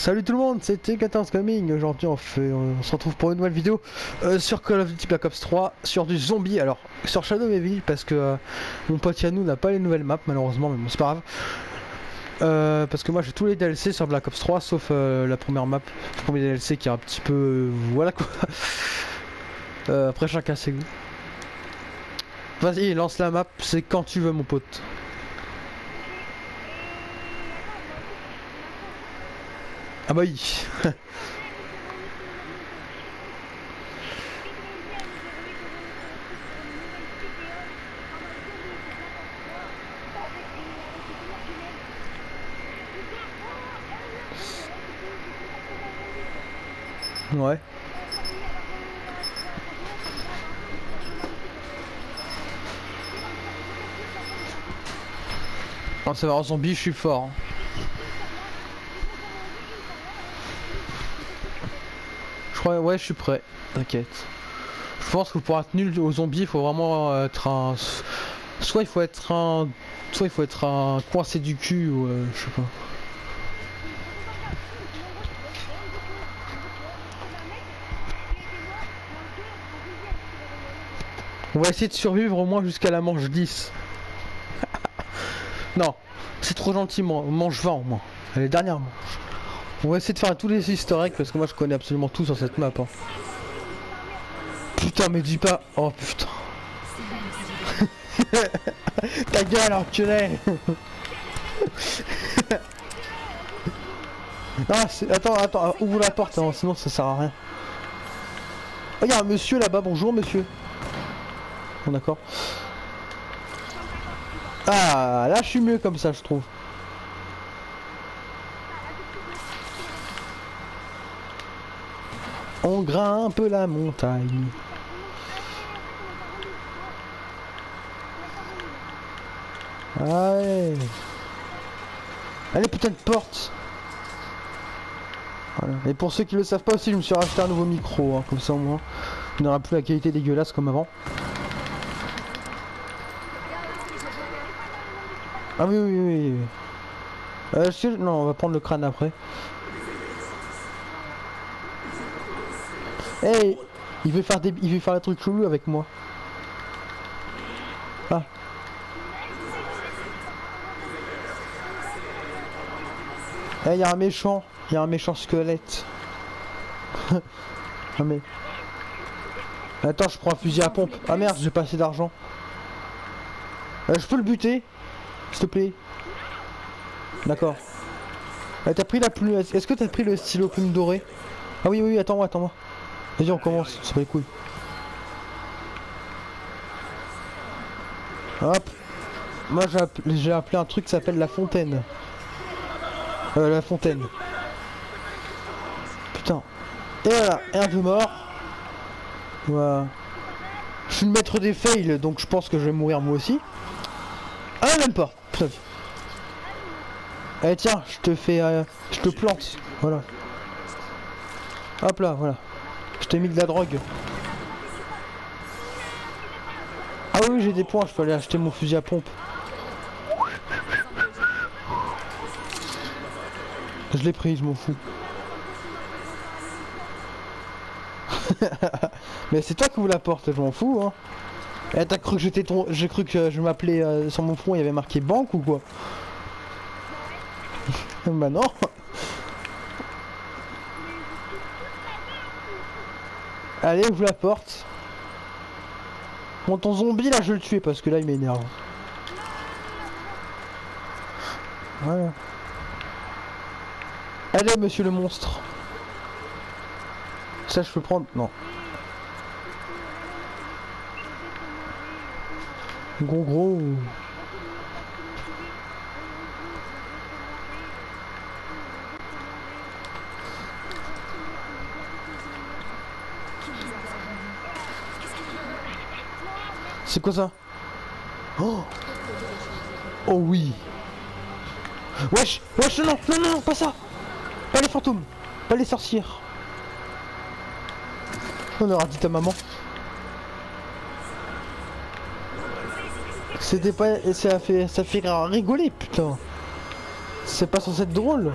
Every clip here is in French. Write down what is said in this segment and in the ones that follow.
Salut tout le monde, c'était 14 Gaming. Aujourd'hui, on, fait, on se retrouve pour une nouvelle vidéo euh, sur Call of Duty Black Ops 3, sur du zombie. Alors, sur Shadow Heavy, parce que euh, mon pote Yannou n'a pas les nouvelles maps, malheureusement, mais bon, c'est pas grave. Euh, parce que moi j'ai tous les DLC sur Black Ops 3 sauf la première map, le premier DLC qui est un petit peu. voilà quoi. Après chacun ses goûts. Vas-y, lance la map, c'est quand tu veux mon pote. Ah bah oui. ouais. Ça va en zombie, je suis fort. hein. Ouais, je suis prêt. T'inquiète. Je pense que pour être nul aux zombies, il faut vraiment euh, être un. Soit il faut être un. Soit il faut être un coincé du cul ou euh, je sais pas. On va essayer de survivre au moins jusqu'à la manche 10. non, c'est trop gentil, man- manche 20 au moins. Allez, dernière manche. On va essayer de faire tous les historiques parce que moi je connais absolument tout sur cette map. hein. Putain, mais dis pas. Oh putain. Ta gueule, enculé Ah, attends, attends, ouvre la porte, hein, sinon ça sert à rien. Oh, y a un monsieur là-bas, bonjour monsieur. Bon, d'accord. Ah, là je suis mieux comme ça, je trouve. On grimpe la montagne. Ouais. Allez, putain de porte. Et pour ceux qui le savent pas aussi, je me suis racheté un nouveau micro, hein, comme ça au moins, il n'aura plus la qualité dégueulasse comme avant. Ah oui, oui, oui. oui. Euh, Non, on va prendre le crâne après. Hey, il veut faire des, il veut faire chelous avec moi. Ah. Eh, y a un méchant, y a un méchant squelette. ah mais. Attends, je prends un fusil à pompe. Ah merde, j'ai pas assez d'argent. Euh, je peux le buter, s'il te plaît. D'accord. Euh, t'as pris la plume. Est-ce que t'as pris le stylo plume doré Ah oui, oui, attends-moi, attends-moi. Vas-y, on commence, c'est pas les couilles. Hop. Moi, j'ai app- j'ai appelé un truc qui s'appelle la fontaine. Euh, la fontaine. Putain. Et voilà, un peu mort. Voilà. Je suis le maître des fails, donc je pense que je vais mourir moi aussi. Ah, même pas. Putain. Eh tiens, je te fais... euh, je te plante. Voilà. Hop là, voilà. Je t'ai mis de la drogue. Ah oui, j'ai des points, je peux aller acheter mon fusil à pompe. Je l'ai pris, je m'en fous. Mais c'est toi qui ouvre la porte, je m'en fous, hein. Eh, t'as cru que j'étais ton... J'ai cru que je m'appelais euh, sur mon front, il y avait marqué banque ou quoi? Bah non Allez, ouvre la porte. Bon, ton zombie, là, je le tuer parce que là, il m'énerve. Voilà. Allez, monsieur le monstre. Ça, je peux prendre? Non. Gros gros. C'est quoi ça Oh. Oh oui. Wesh Wesh non non non non pas ça. Pas les fantômes. Pas les sorcières. On aura dit ta maman. C'était pas... Ça fait... ça fait rigoler putain. C'est pas censé être drôle.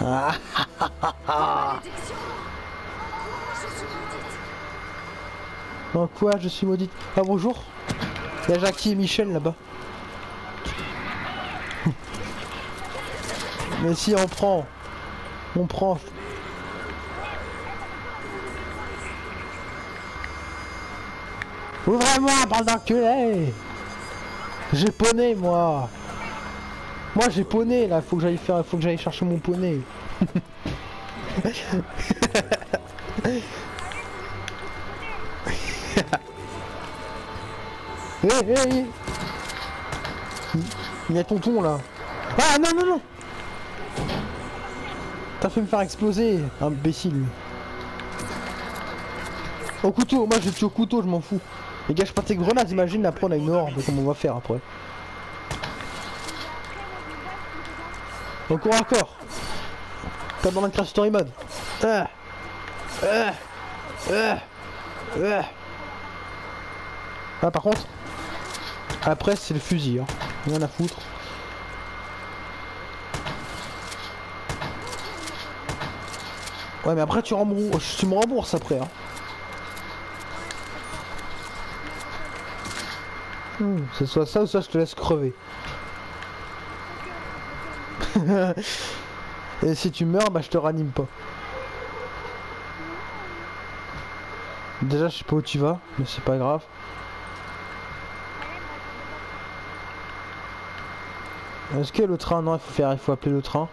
Ah suis maudite En quoi je suis maudite Ah bonjour Il y a Jackie et Michel là-bas. Mais si on prend. On prend. Ouvrez-moi, bande d'enculé J'ai poney moi Moi j'ai poney là, faut que j'aille faire. Faut que j'aille chercher mon poney. Il y a tonton là. Ah non non non. T'as fait me faire exploser, imbécile. Au couteau, moi je tue au couteau, je m'en fous. Et gâche pas tes grenades, imagine la prendre à une horde, comment on va faire après. Encore encore. Comme dans Minecraft Story Mode. Ah. Ah. Ah. Ah par contre Après c'est le fusil, hein. Rien à foutre. Ouais mais après tu rembourses, tu me rembourses après hein. Hmm, c'est soit ça ou soit je te laisse crever. Et si tu meurs, bah je te ranime pas. Déjà je sais pas où tu vas, mais c'est pas grave. Est-ce que le train Non, il faut faire, il faut appeler le train.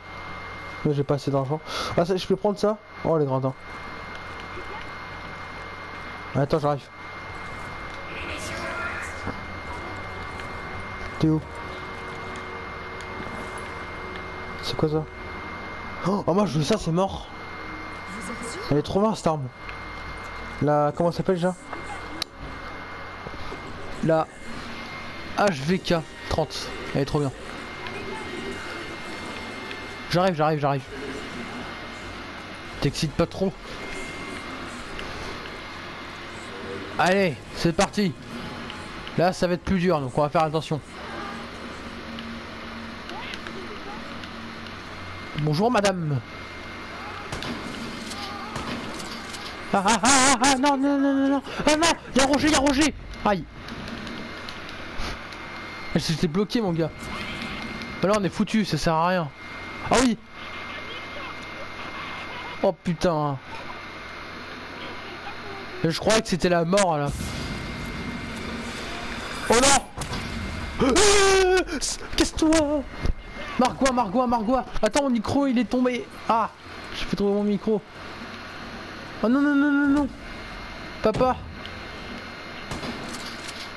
Mais j'ai pas assez d'argent. Ah ça, je peux prendre ça? Oh les gradins. Attends, j'arrive. T'es où? C'est quoi ça? Oh, oh, moi je veux ça, c'est mort. Elle est trop bien cette arme. La. Comment ça s'appelle déjà? La HVK 30. Elle est trop bien. J'arrive, j'arrive, j'arrive. T'excites pas trop Allez, c'est parti. Là, ça va être plus dur, donc on va faire attention. Bonjour madame. Ah ah ah ah, ah non non non non non ah non y'a Roger y'a Roger aïe j'étais bloqué mon gars bah là on est foutu ça sert à rien ah oui. Oh putain. Je croyais que c'était la mort là. Oh non. Casse-toi Margois, Margois, Margois. Attends, mon micro, il est tombé. Ah J'ai fait trouver mon micro. Oh non, non, non, non, non. Papa.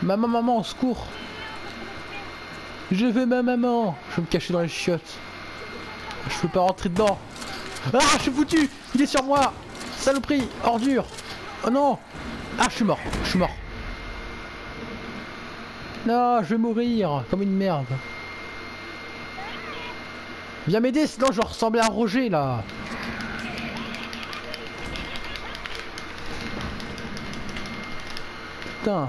Maman, maman, au secours. Je vais ma maman. Je vais me cacher dans les chiottes. Je peux pas rentrer dedans. Ah, je suis foutu Il est sur moi Saloperie Ordure Oh non Ah, je suis mort Je suis mort. Non, je vais mourir comme une merde. Viens m'aider, sinon je ressemblais à Roger là. Putain.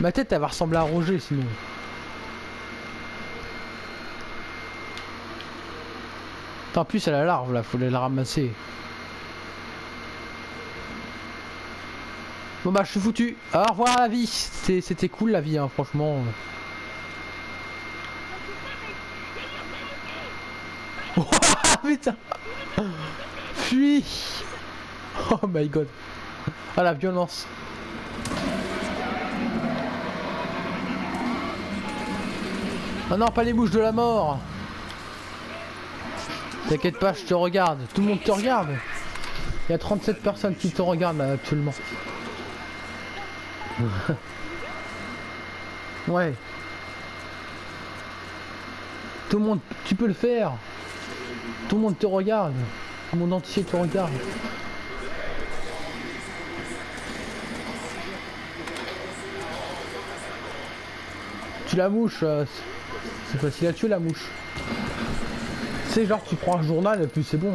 Ma tête elle va ressembler à Roger sinon. En plus elle a la larve là, faut la ramasser. Bon bah je suis foutu. Au revoir la vie. C'était cool la vie hein, franchement. putain Fuis Oh my god Ah la violence Oh non, pas les bouches de la mort T'inquiète pas, je te regarde. Tout le monde te regarde. Il y a 37 personnes qui te regardent là, actuellement. ouais. Tout le monde, tu peux le faire. Tout le monde te regarde. Le monde entier te regarde. Tu la mouche, euh, c'est facile à tuer la mouche. C'est genre tu prends un journal et puis c'est bon.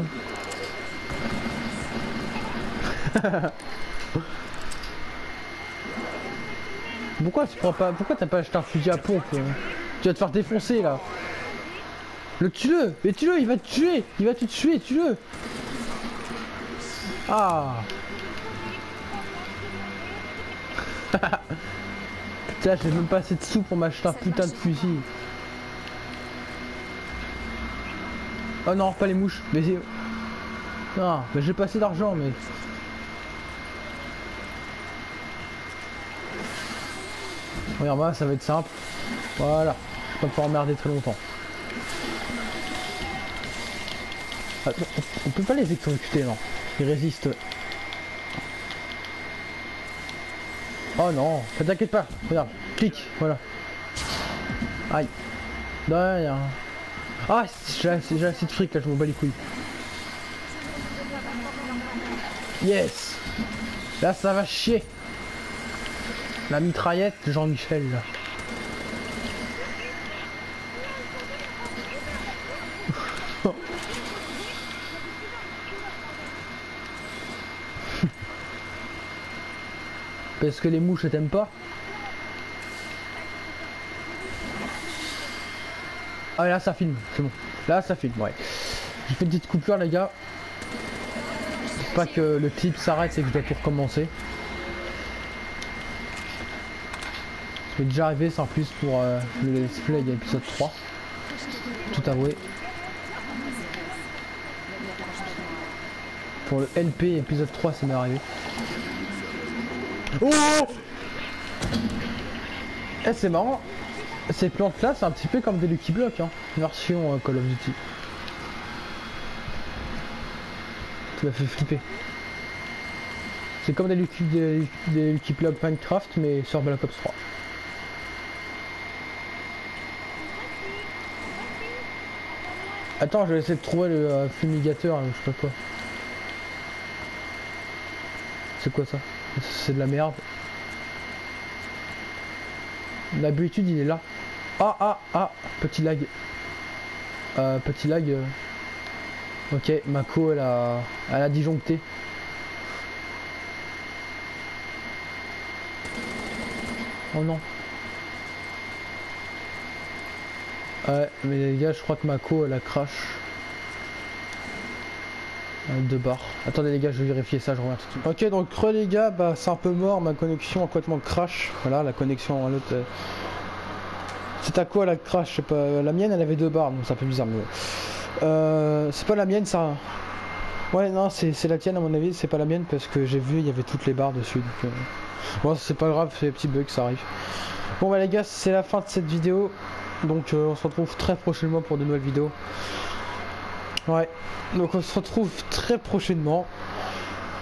pourquoi tu prends pas. Pourquoi t'as pas acheté un fusil à pompe Tu vas te faire défoncer là. Le tue-le Mais tue-le, il va te tuer Il va te tuer, tue-le Ah Putain, j'ai même pas assez de sous pour m'acheter un putain de fusil. Oh non, pas les mouches. Mais Non, mais j'ai pas assez d'argent, mais... Regarde, moi, ça va être simple. Voilà. Je vais pas pouvoir emmerder très longtemps. Ah, on, peut pas les exécuter, non. Ils résistent. Oh non, t'inquiète pas. Regarde, clique, voilà. Aïe. De rien. Ah, j'ai assez, de fric là, je m'en bats les couilles. Yes Là, ça va chier. La mitraillette Jean-Michel là. Parce que les mouches t'aiment pas Ah là ça filme, c'est bon. Là ça filme, ouais. J'ai fait une petite coupure les gars. Pas que le clip s'arrête et que je dois tout recommencer. M'est déjà arrivé sans plus pour euh, le let's play épisode 3. Tout avoué. Pour le LP épisode 3 ça m'est arrivé. Oh Eh c'est marrant, ces plantes là c'est un petit peu comme des Lucky Blocks, hein, version euh, Call of Duty. Tu m'as fait flipper. C'est comme des Lucky, des, Lucky Blocks Minecraft mais sur Black Ops 3. Attends, je vais essayer de trouver le euh, fumigateur, hein, je sais pas quoi. C'est quoi ça? C'est de la merde. L'habitude il est là. Ah ah ah Petit lag. Euh, petit lag. euh. Ok, Mako elle a. Elle a disjoncté. Oh non. Ouais, mais les gars, je crois que Mako elle a crash. Euh, Deux barres. Attendez les gars, je vais vérifier ça, je reviens tout de suite. Ok, donc re les gars, bah c'est un peu mort, ma connexion a complètement crash. Voilà, la connexion à l'autre. Euh, C'est à quoi la crash pas. La mienne, elle avait deux barres, donc c'est un peu bizarre. Mais... Euh, c'est pas la mienne, ça. Ouais, non, c'est c'est la tienne à mon avis. C'est pas la mienne parce que j'ai vu, il y avait toutes les barres dessus. Donc, euh, Bon, c'est pas grave, c'est des petits bugs, ça arrive. Bon, bah les gars, c'est la fin de cette vidéo. Donc, euh, on se retrouve très prochainement pour de nouvelles vidéos. Ouais, donc on se retrouve très prochainement.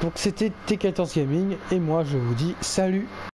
Donc c'était T14 Gaming et moi je vous dis salut